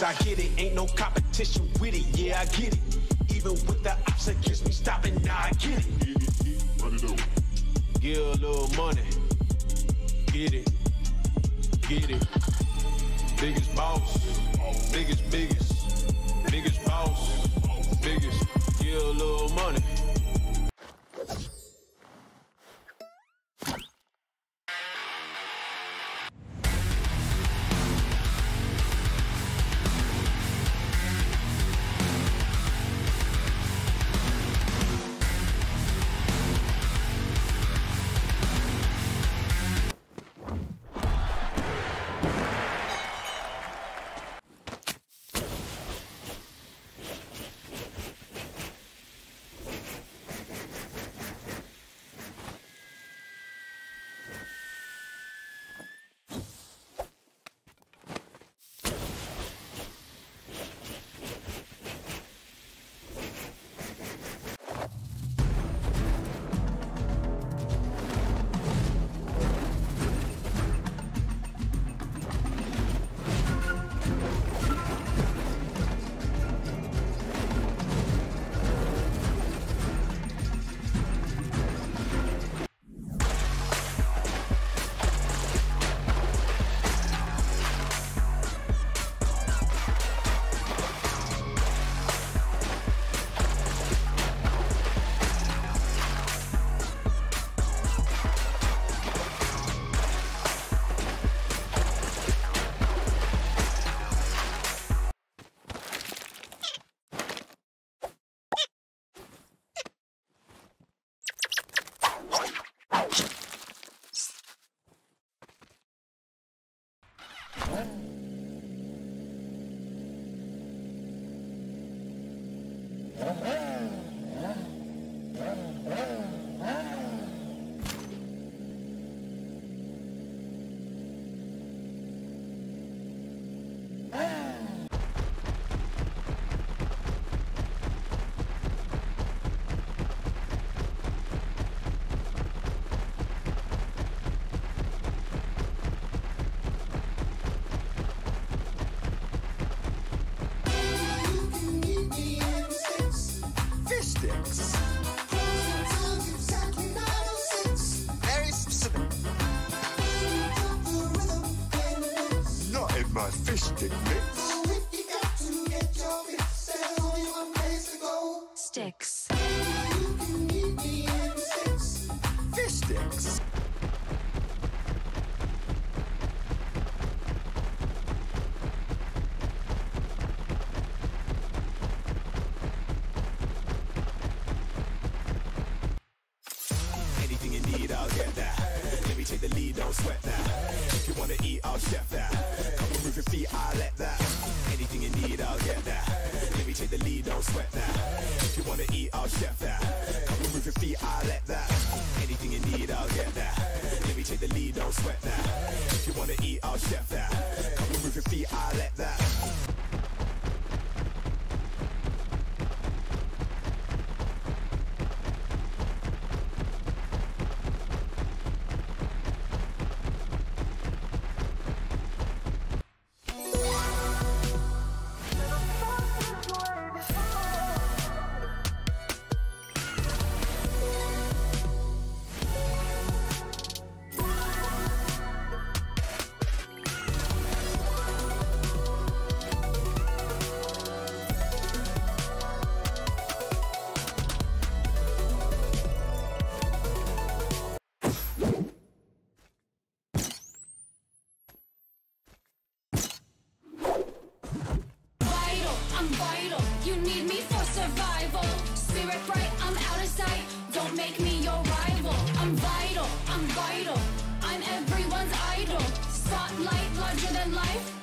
I get it, ain't no competition with it, yeah, I get it. Even with the ops against me stopping, now nah, I get it. Run it up. Get a little money, get it, get it. Biggest boss, biggest, biggest, biggest boss, biggest. Get a little money. In my fish stick mix. Sticks. Fish sticks. Anything you need, I'll get that. Let me take the lead, don't sweat that. If you wanna eat, I'll chef that. Feet, I'll let that. Anything you need, I'll get that. Let me take the lead, don't sweat that. If you wanna eat, I'll chef that. Come and move your feet, I'll let that. Anything you need, I'll get that. Let me take the lead, don't sweat that. If you wanna eat, I'll chef that. Come and move your feet, I'll let that. I'm vital. You need me for survival. Spirit bright, I'm out of sight. Don't make me your rival. I'm vital, I'm vital. I'm everyone's idol. Spotlight larger than life.